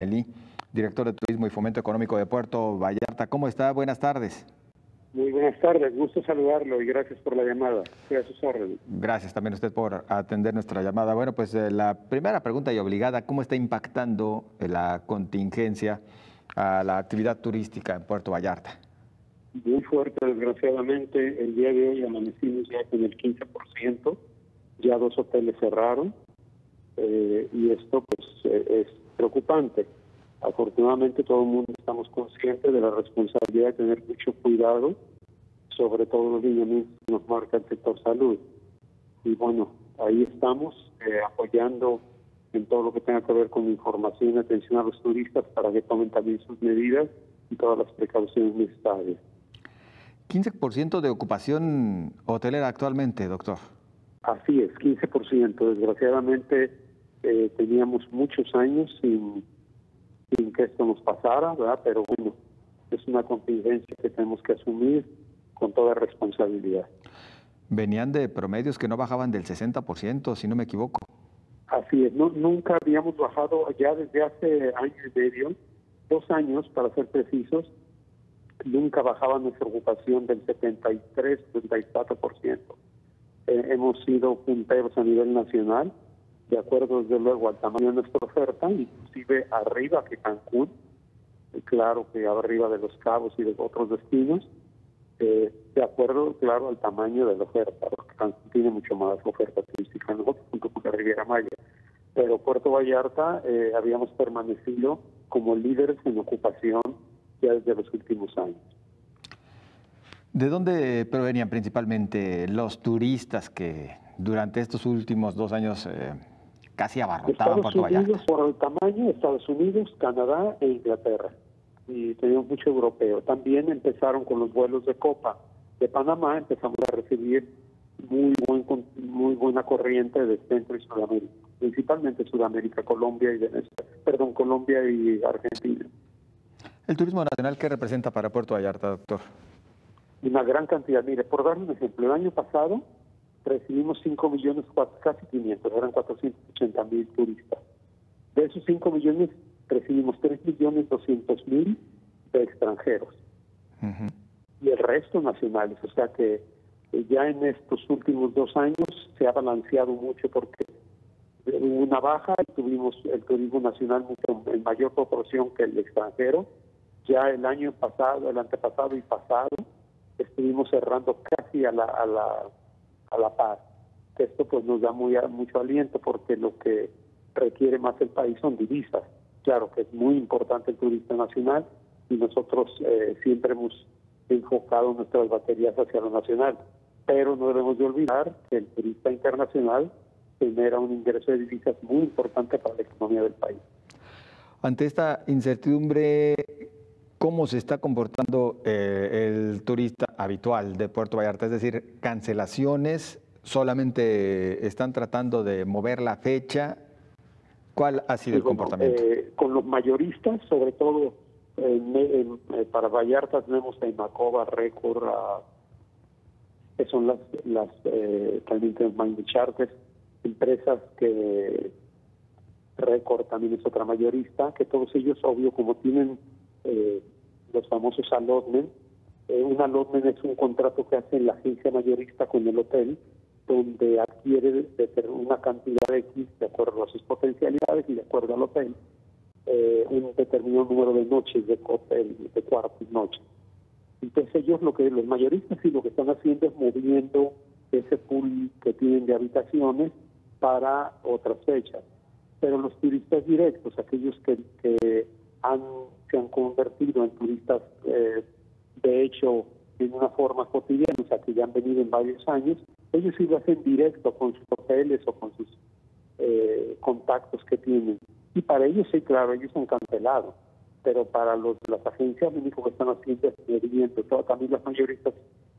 Eli, director de Turismo y Fomento Económico de Puerto Vallarta. ¿Cómo está? Buenas tardes. Muy buenas tardes, gusto saludarlo y gracias por la llamada. Gracias, Gracias también a usted por atender nuestra llamada. Bueno, pues eh, la primera pregunta y obligada, ¿cómo está impactando eh, la contingencia a la actividad turística en Puerto Vallarta? Muy fuerte, desgraciadamente. El día de hoy amanecimos ya con el 15%, ya dos hoteles cerraron eh, y esto pues es preocupante. Afortunadamente todo el mundo estamos conscientes de la responsabilidad de tener mucho cuidado, sobre todo los lineamientos que nos marca el sector salud. Y bueno, ahí estamos eh, apoyando en todo lo que tenga que ver con información y atención a los turistas para que tomen también sus medidas y todas las precauciones necesarias. 15% de ocupación hotelera actualmente, doctor. Así es, 15%. Desgraciadamente eh, teníamos muchos años sin sin que esto nos pasara, ¿verdad? Pero bueno, es una contingencia que tenemos que asumir con toda responsabilidad. Venían de promedios que no bajaban del 60%, si no me equivoco. Así es, no, nunca habíamos bajado ya desde hace año y medio, dos años para ser precisos, nunca bajaba nuestra ocupación del 73, 74%. Eh, hemos sido punteros a nivel nacional de acuerdo desde luego al tamaño de nuestra oferta, inclusive arriba que Cancún, claro que arriba de los cabos y de otros destinos, eh, de acuerdo, claro, al tamaño de la oferta, porque Cancún tiene mucho más oferta turística nosotros, junto con la Riviera Maya. Pero Puerto Vallarta eh, habíamos permanecido como líderes en ocupación ya desde los últimos años. ¿De dónde provenían principalmente los turistas que durante estos últimos dos años eh, casi abarrotado Puerto Unidos, por el tamaño, Estados Unidos, Canadá e Inglaterra. Y teníamos mucho europeo. También empezaron con los vuelos de Copa. De Panamá empezamos a recibir muy buen muy buena corriente de Centro y Sudamérica, principalmente Sudamérica, Colombia y Venezuela, perdón, Colombia y Argentina. ¿El turismo nacional qué representa para Puerto Vallarta, doctor? Una gran cantidad. Mire, por dar un ejemplo, el año pasado recibimos 5 millones, casi 500, eran 480 mil turistas. De esos 5 millones recibimos 3 millones 200 mil de extranjeros y el resto nacionales. O sea que ya en estos últimos dos años se ha balanceado mucho porque hubo una baja y tuvimos el turismo nacional mucho, en mayor proporción que el extranjero. Ya el año pasado, el antepasado y pasado, estuvimos cerrando casi a la, a la a la paz. Esto pues nos da muy, mucho aliento porque lo que requiere más el país son divisas. Claro que es muy importante el turista nacional y nosotros eh, siempre hemos enfocado nuestras baterías hacia lo nacional, pero no debemos de olvidar que el turista internacional genera un ingreso de divisas muy importante para la economía del país. Ante esta incertidumbre, ¿cómo se está comportando eh, el turista habitual de Puerto Vallarta? Es decir, cancelaciones, solamente están tratando de mover la fecha. ¿Cuál ha sido el comportamiento? Eh, con los mayoristas, sobre todo eh, para Vallarta tenemos a Imacoba, Récord, que son las, las eh, también tenemos Charters, empresas que Récord también es otra mayorista, que todos ellos, obvio, como tienen eh, los famosos allotment. Eh, un allotment es un contrato que hace la agencia mayorista con el hotel, donde adquiere una cantidad X de acuerdo a sus potencialidades y de acuerdo al hotel, eh, un determinado número de noches de hotel, de cuartos noches. Entonces ellos, lo que los mayoristas y lo que están haciendo es moviendo ese pool que tienen de habitaciones para otras fechas. Pero los turistas directos, aquellos que, que han, se han convertido en turistas, eh, de hecho, en una forma cotidiana, o sea, que ya han venido en varios años, ellos sí lo hacen directo con sus hoteles o con sus eh, contactos que tienen. Y para ellos, sí, claro, ellos han cancelado. Pero para los las agencias, lo único que están haciendo es. También las mayoristas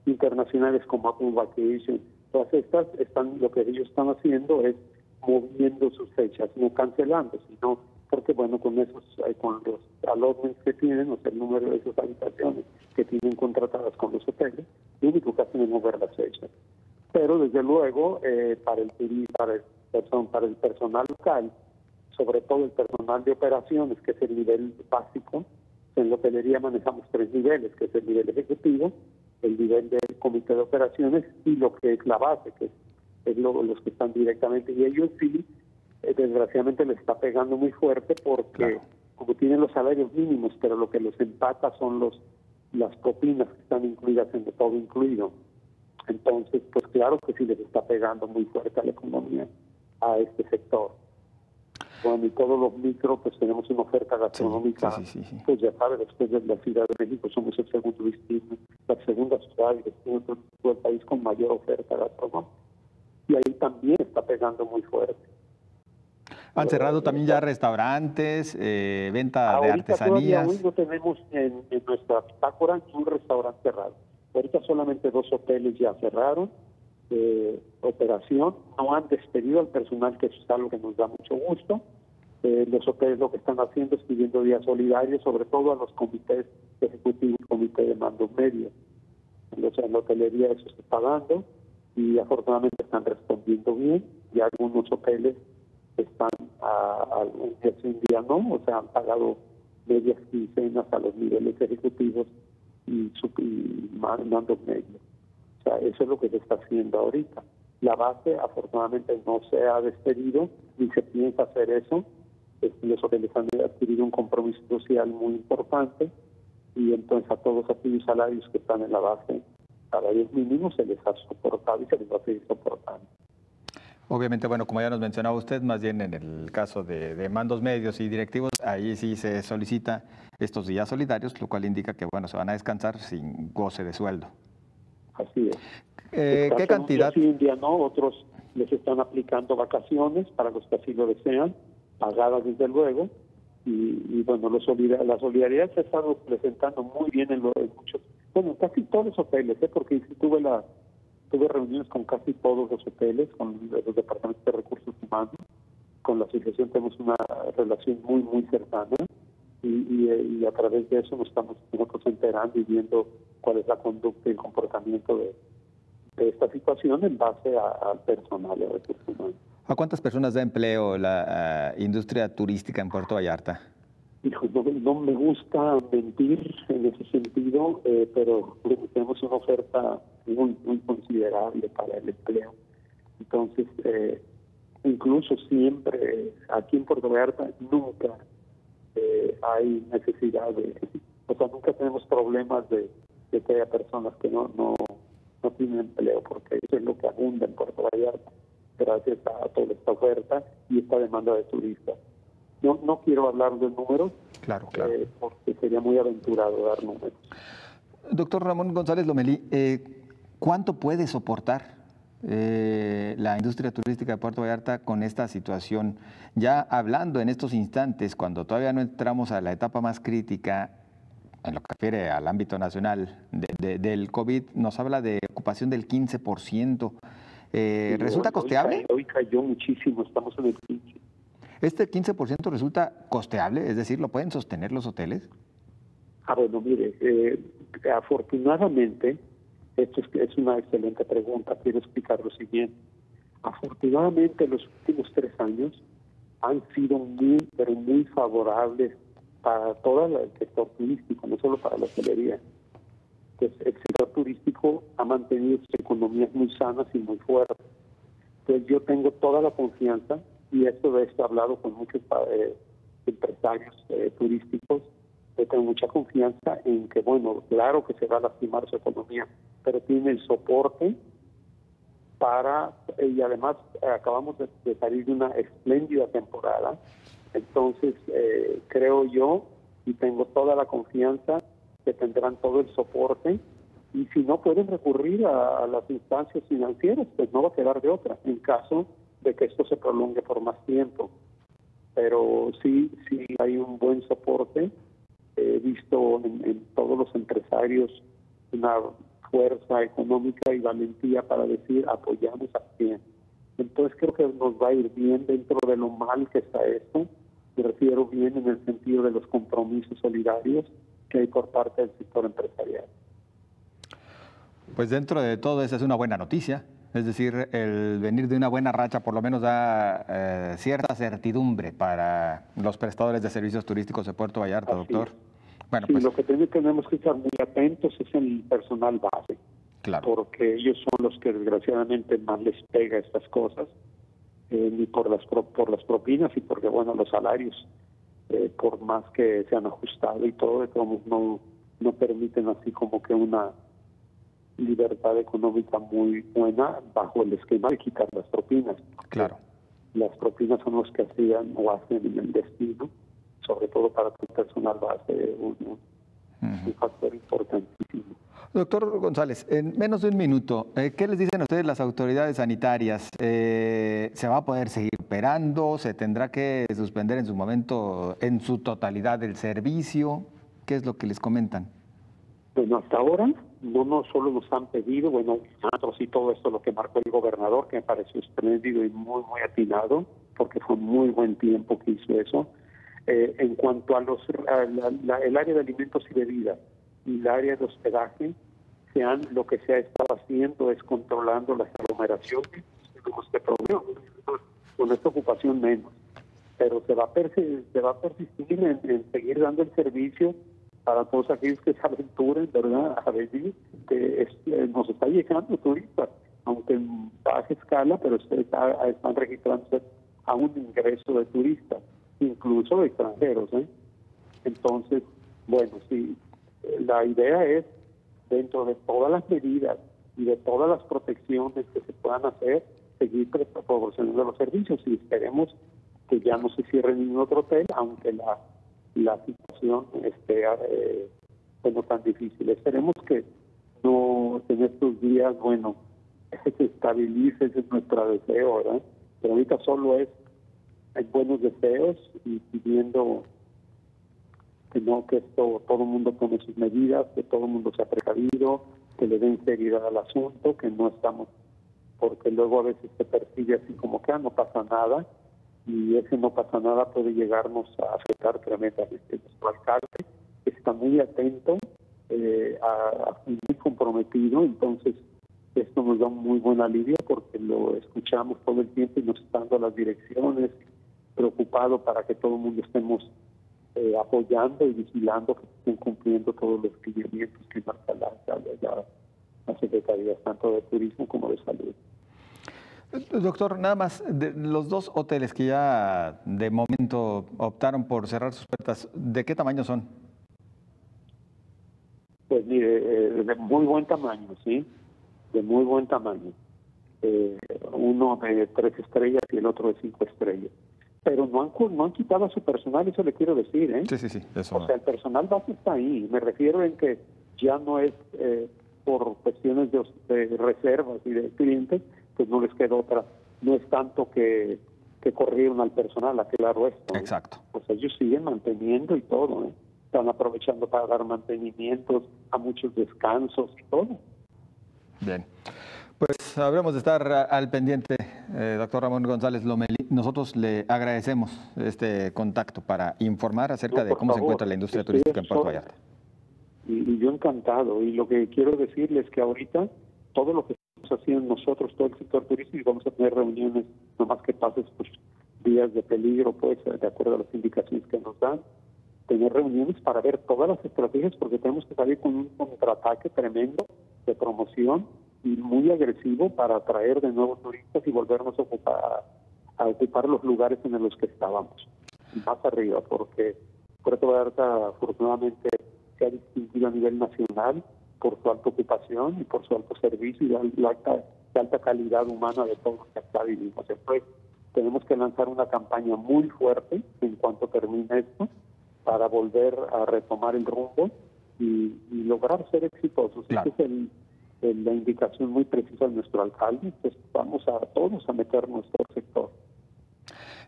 internacionales como Apple Vacation, todas estas, están, lo que ellos están haciendo es moviendo sus fechas, no cancelando, sino porque bueno, con esos, eh, con los allotments que tienen, o sea, el número de esas habitaciones que tienen contratadas con los hoteles, lo único que es mover las fechas. Pero desde luego, eh, para el para el, para el personal local, sobre todo el personal de operaciones, que es el nivel básico. En la hotelería manejamos tres niveles, que es el nivel ejecutivo, el nivel del comité de operaciones y lo que es la base, que es, los que están directamente. Y ellos sí, eh, desgraciadamente les está pegando muy fuerte porque como tienen los salarios mínimos, pero lo que los empata son los las propinas que están incluidas en todo incluido. Entonces, pues claro que sí les está pegando muy fuerte a la economía a este sector. Bueno, y todos los micro, pues tenemos una oferta gastronómica. pues ya sabe, después de la Ciudad de México somos el segundo destino, la segunda ciudad y destino de todo el país con mayor oferta gastronómica. Y ahí también está pegando muy fuerte. Han cerrado también ya restaurantes, eh, venta de artesanías. Hoy no tenemos en, nuestra bitácora un restaurante cerrado. Ahorita solamente dos hoteles ya cerraron eh, operación, no han despedido al personal, que eso es algo que nos da mucho gusto. Eh, los hoteles lo que están haciendo es pidiendo días solidarios, sobre todo a los comités ejecutivos, comité de mando medio. en la hotelería eso se está dando y afortunadamente están respondiendo bien y algunos hoteles están a, un día un día no, o sea, han pagado medias quincenas a los niveles ejecutivos y, y mando medio. O sea, eso es lo que se está haciendo ahorita. La base, afortunadamente, no se ha despedido ni se piensa hacer eso. Los hoteles han adquirido un compromiso social muy importante y entonces a todos aquellos salarios que están en la base, salarios mínimos, se les ha soportado y se les va a seguir soportando. Obviamente, bueno, como ya nos mencionaba usted, más bien en el caso de, de, mandos medios y directivos, ahí sí se solicita estos días solidarios, lo cual indica que, bueno, se van a descansar sin goce de sueldo. Así es. Eh, ¿Qué cantidad? Un día, sí, un día no, otros les están aplicando vacaciones para los que así lo desean, pagadas desde luego, y, bueno, la solidaridad se ha estado presentando muy bien en, muchos, bueno, casi todos los hoteles, ¿eh? porque tuve la tuve reuniones con casi todos los hoteles, con los departamentos de recursos humanos, con la asociación tenemos una relación muy, muy cercana y, a través de eso nos estamos nosotros enterando y viendo cuál es la conducta y el comportamiento de, esta situación en base al personal de recursos humanos. ¿A cuántas personas da empleo la industria turística en Puerto Vallarta? Hijo, no, me gusta mentir en ese sentido, eh, pero tenemos una oferta muy, muy considerable para el empleo. Entonces, eh, incluso siempre aquí en Puerto Vallarta nunca eh, hay necesidad de, o sea, nunca tenemos problemas de, que haya personas que no, no, no tienen empleo, porque eso es lo que abunda en Puerto Vallarta, gracias a toda esta oferta y esta demanda de turistas. No, no quiero hablar de números, claro, claro. Eh, porque sería muy aventurado dar números. Doctor Ramón González Lomelí, eh, ¿cuánto puede soportar eh, la industria turística de Puerto Vallarta con esta situación? Ya hablando en estos instantes, cuando todavía no entramos a la etapa más crítica, en lo que refiere al ámbito nacional del COVID, nos habla de ocupación del 15%. Eh, ¿Resulta costeable? Hoy cayó muchísimo, estamos en el 15%. ¿Este 15% resulta costeable? Es decir, ¿lo pueden sostener los hoteles? Ah, bueno, mire, eh, afortunadamente, es, una excelente pregunta, quiero explicar lo siguiente. Afortunadamente, los últimos tres años han sido muy, pero muy favorables para todo el sector turístico, no solo para la hotelería. Pues el sector turístico ha mantenido sus economías muy sanas y muy fuertes. Entonces yo tengo toda la confianza y esto de esto he hablado con muchos eh, empresarios eh, turísticos, yo tengo mucha confianza en que, bueno, claro que se va a lastimar su economía, pero tiene el soporte para, y además eh, acabamos de, salir de una espléndida temporada, entonces creo yo y tengo toda la confianza que tendrán todo el soporte y si no pueden recurrir a, a las instancias financieras, pues no va a quedar de otra. En caso de que esto se prolongue por más tiempo. Pero sí, sí hay un buen soporte. He visto en, todos los empresarios una fuerza económica y valentía para decir apoyamos a quien. Entonces creo que nos va a ir bien dentro de lo mal que está esto. Me refiero bien en el sentido de los compromisos solidarios que hay por parte del sector empresarial. Pues dentro de todo esa es una buena noticia Es decir, el venir de una buena racha por lo menos da eh, cierta certidumbre para los prestadores de servicios turísticos de Puerto Vallarta, doctor. Bueno, pues... lo que tenemos que estar muy atentos es el personal base. Claro. Porque ellos son los que desgraciadamente más les pega estas cosas, eh, ni por las, por las propinas y porque, bueno, los salarios, eh, por más que se han ajustado y todo, todos no, no permiten así como que una libertad económica muy buena bajo el esquema de quitar las propinas. Claro. Las propinas son los que hacían o hacen el destino, sobre todo para el personal base un, un factor importantísimo. Doctor González, en menos de un minuto, eh, ¿qué les dicen ustedes las autoridades sanitarias? Eh, ¿Se va a poder seguir operando? ¿Se tendrá que suspender en su momento, en su totalidad, el servicio? ¿Qué es lo que les comentan? Bueno, hasta ahora no, no solo nos han pedido, bueno, nosotros y todo esto lo que marcó el gobernador, que me pareció espléndido y muy, muy atinado, porque fue muy buen tiempo que hizo eso. Eh, en cuanto a los el área de alimentos y bebidas y el área de hospedaje, sean, lo que se ha estado haciendo es controlando las aglomeraciones, este con esta ocupación menos, pero se va a persistir, se va a persistir en seguir dando el servicio para todos aquellos que se aventuren, ¿verdad? A decir que eh, nos está llegando turistas, aunque en baja escala, pero están registrándose a un ingreso de turistas, incluso extranjeros. ¿eh? Entonces, bueno, sí, la idea es, dentro de todas las medidas y de todas las protecciones que se puedan hacer, seguir proporcionando los servicios y esperemos que ya no se cierre ningún otro hotel, aunque la la situación esté eh, bueno, tan difícil. Esperemos que no en estos días, bueno, se estabilice, ese es nuestro deseo, ¿verdad? Pero ahorita solo es hay buenos deseos y pidiendo que no, que esto, todo el mundo tome sus medidas, que todo el mundo sea precavido, que le den seriedad al asunto, que no estamos, porque luego a veces se percibe así como que ah, no pasa nada, y ese no pasa nada puede llegarnos a afectar tremendamente. Nuestro alcalde está muy atento, eh, a, muy comprometido, entonces esto nos da un muy buen alivio porque lo escuchamos todo el tiempo y nos está dando las direcciones, preocupado para que todo el mundo estemos eh, apoyando y vigilando que estén cumpliendo todos los requerimientos que marca la, la, la Secretaría, tanto de Turismo como de Salud. Doctor, nada más, de los dos hoteles que ya de momento optaron por cerrar sus puertas, ¿de qué tamaño son? Pues mire, eh, de muy buen tamaño, ¿sí? De muy buen tamaño. Eh, uno de tres estrellas y el otro de cinco estrellas. Pero no han, no han quitado a su personal, eso le quiero decir, ¿eh? Sí, sí, sí. Eso o sea, el personal base está ahí. Me refiero en que ya no es eh, por cuestiones de, de reservas y de clientes, pues no les queda otra. No es tanto que, que corrieron al personal, aclaro esto. Exacto. Pues ellos siguen manteniendo y todo, ¿eh? Están aprovechando para dar mantenimientos, a muchos descansos y todo. Bien. Pues habremos de estar al pendiente, eh, doctor Ramón González Lomeli. Nosotros le agradecemos este contacto para informar acerca de cómo se encuentra la industria turística en Puerto Vallarta. Y, y, yo encantado. Y lo que quiero decirles es que ahorita todo lo que haciendo nosotros, todo el sector turístico, vamos a tener reuniones, no más que pases días de peligro, pues, de acuerdo a las indicaciones que nos dan, tener reuniones para ver todas las estrategias, porque tenemos que salir con un contraataque tremendo de promoción y muy agresivo para atraer de nuevo turistas y volvernos a ocupar, a ocupar los lugares en los que estábamos, más arriba, porque Puerto Vallarta afortunadamente se ha distinguido a nivel nacional por su alta ocupación y por su alto servicio y la alta, alta calidad humana de todos los que acá vivimos. Después tenemos que lanzar una campaña muy fuerte en cuanto termine esto para volver a retomar el rumbo y, lograr ser exitosos. Esa es la indicación muy precisa de nuestro alcalde. Pues vamos a todos a meter nuestro sector.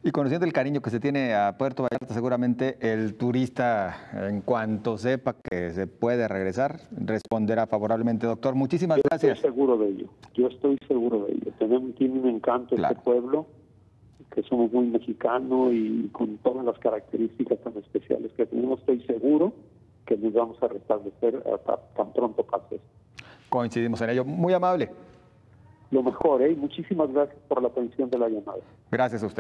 Y conociendo el cariño que se tiene a Puerto Vallarta, seguramente el turista, en cuanto sepa que se puede regresar, responderá favorablemente. Doctor, muchísimas gracias. Yo estoy seguro de ello, yo estoy seguro de ello. Tenemos, tiene un encanto este pueblo, que somos muy mexicanos y con todas las características tan especiales que tenemos, estoy seguro que nos vamos a restablecer tan pronto pase Coincidimos en ello. Muy amable. lo mejor. ¿eh? Muchísimas gracias por la atención de la llamada. Gracias a usted.